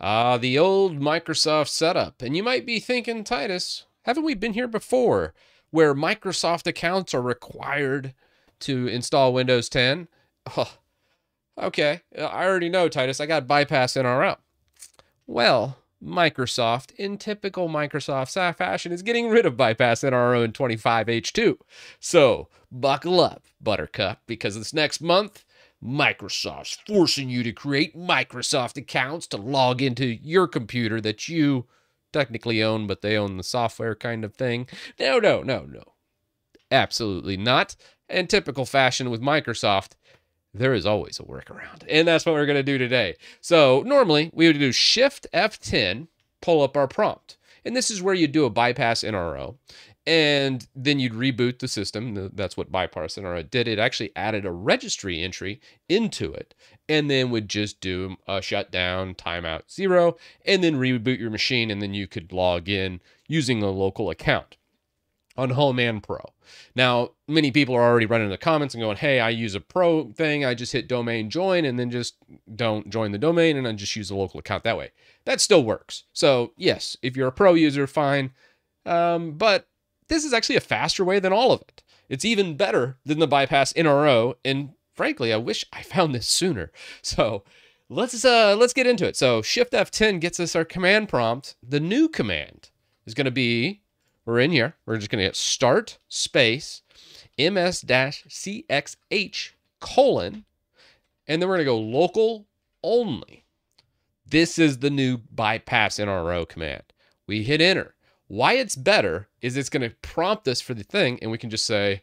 Ah, the old Microsoft setup. And you might be thinking, Titus, haven't we been here before where Microsoft accounts are required to install Windows 10? Oh, okay, I already know, Titus. I got bypass NRO. Well, Microsoft, in typical Microsoft fashion, is getting rid of bypass NRO in 25H2. So buckle up, Buttercup, because this next month, Microsoft's forcing you to create Microsoft accounts to log into your computer that you technically own, but they own the software kind of thing. No, no, no, no. Absolutely not. In typical fashion with Microsoft, there is always a workaround. And that's what we're going to do today. So normally we would do Shift F10, pull up our prompt. And this is where you do a bypass NRO and then you'd reboot the system. That's what bypass NRO did. It actually added a registry entry into it, and then would just do a shutdown, timeout zero, and then reboot your machine, and then you could log in using a local account on Home and Pro. Now, many people are already running in the comments and going, hey, I use a Pro thing. I just hit domain join and then just don't join the domain and I just use a local account that way. That still works. So, yes, if you're a Pro user, fine. Um, but this is actually a faster way than all of it. It's even better than the bypass NRO. And frankly, I wish I found this sooner. So let's uh let's get into it. So Shift F10 gets us our command prompt. The new command is going to be we're in here. We're just going to hit start space ms-cxh colon and then we're going to go local only. This is the new bypass NRO command. We hit enter. Why it's better is it's going to prompt us for the thing, and we can just say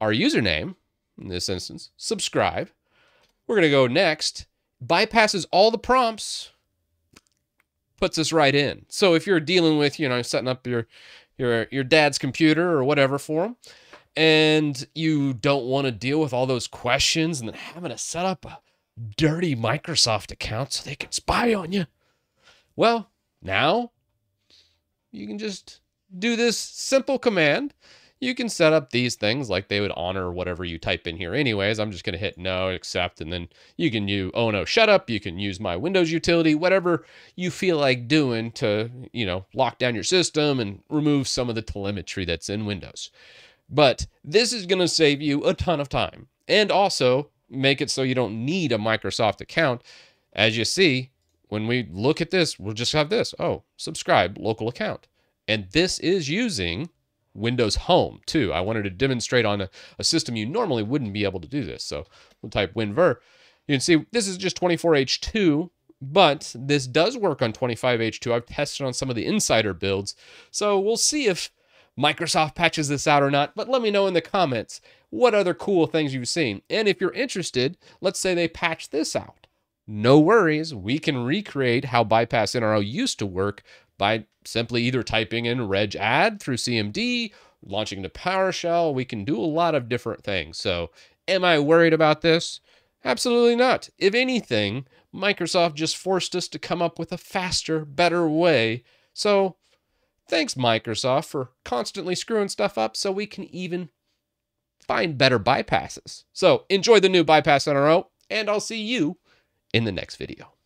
our username, in this instance, subscribe. We're going to go next, bypasses all the prompts, puts us right in. So if you're dealing with, you know, setting up your your your dad's computer or whatever for him, and you don't want to deal with all those questions and then having to set up a dirty Microsoft account so they can spy on you. Well, now you can just do this simple command. You can set up these things like they would honor whatever you type in here anyways. I'm just going to hit no, accept, and then you can use, oh no, shut up. You can use my Windows utility, whatever you feel like doing to, you know, lock down your system and remove some of the telemetry that's in Windows. But this is going to save you a ton of time and also make it so you don't need a Microsoft account. As you see, when we look at this, we'll just have this. Oh, subscribe, local account. And this is using Windows Home too. I wanted to demonstrate on a, a system you normally wouldn't be able to do this. So we'll type WinVer. You can see this is just 24H2, but this does work on 25H2. I've tested on some of the insider builds. So we'll see if Microsoft patches this out or not, but let me know in the comments what other cool things you've seen. And if you're interested, let's say they patch this out no worries. We can recreate how bypass NRO used to work by simply either typing in reg add through CMD, launching to PowerShell. We can do a lot of different things. So, am I worried about this? Absolutely not. If anything, Microsoft just forced us to come up with a faster, better way. So, thanks, Microsoft, for constantly screwing stuff up so we can even find better bypasses. So, enjoy the new bypass NRO, and I'll see you in the next video.